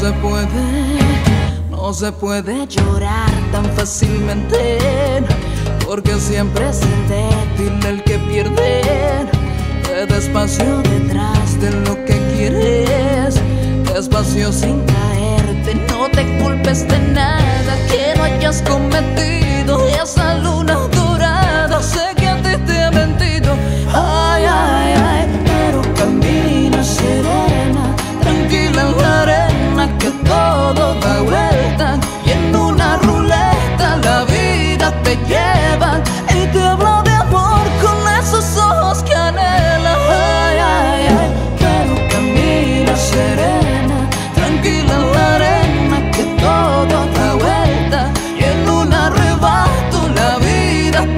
se puede, no se puede llorar tan fácilmente, porque siempre es el débil el que pierde. Ve despacio detrás de lo que quieres, despacio sin caerte, no te culpes de nada que no hayas cometido.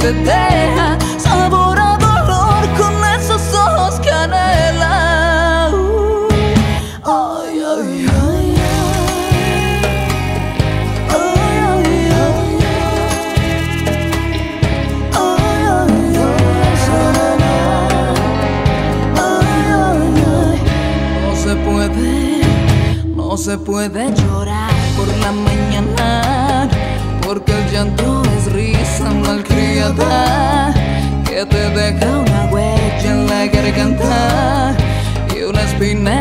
Te deja sabor a dolor con esos ojos que anhela. Uh, ay, ay, ay, no se puede llorar por la mañana, malcriada que te deja una huella en la garganta y una espina